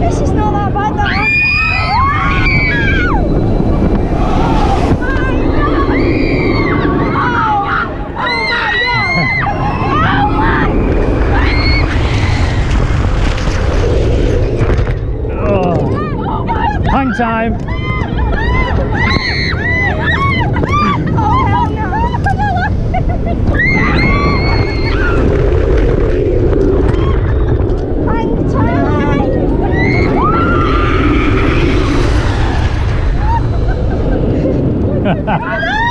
This is not that bad, though. Oh, time. Hello!